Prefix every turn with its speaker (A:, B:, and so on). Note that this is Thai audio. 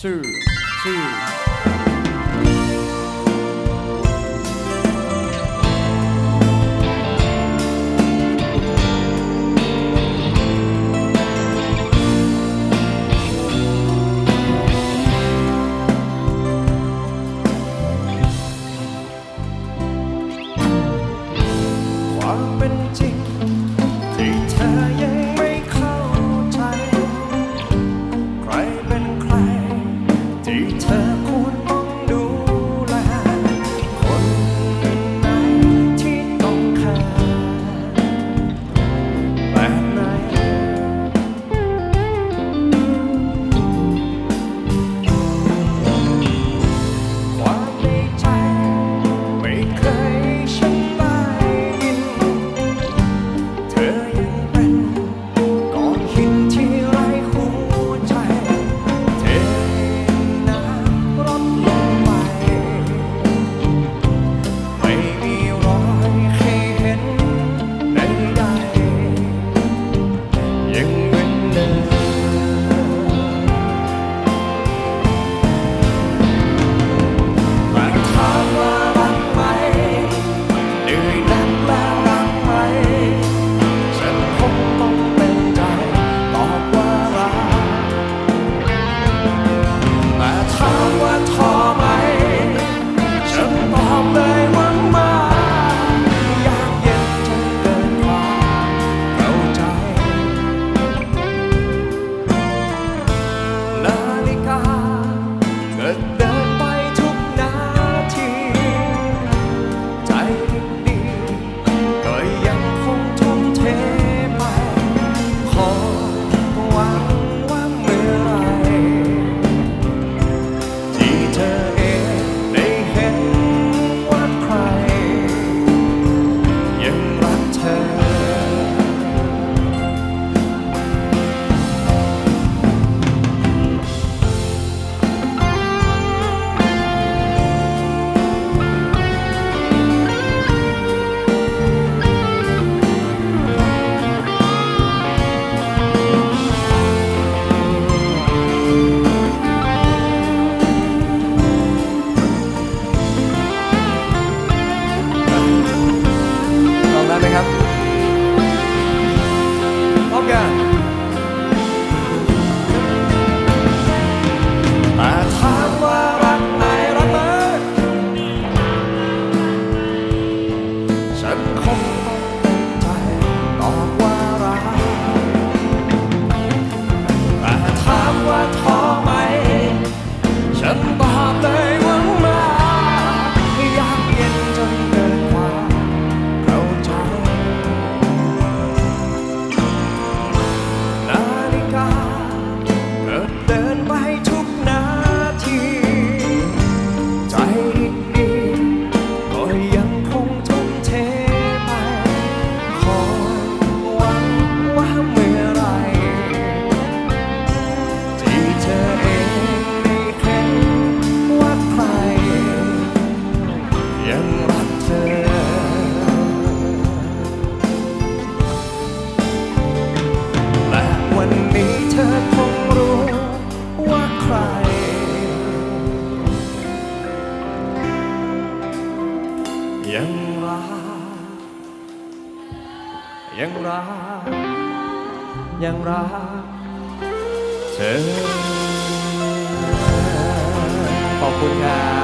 A: two, two. ั
B: งรักเธอและวันนี้เธอคงรู้ว่าใคร ยังรัก ยังรัก ยังรักเธอ
A: ขอบคุณครั